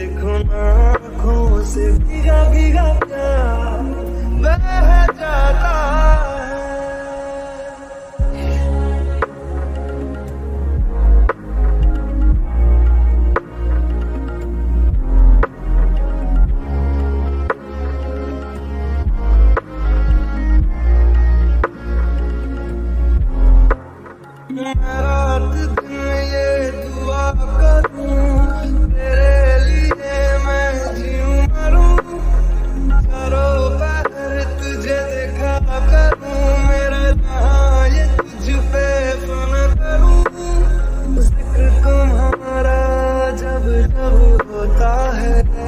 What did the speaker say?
देखो ना आँखों से भीगा भीगा प्यार बह जाता होता है।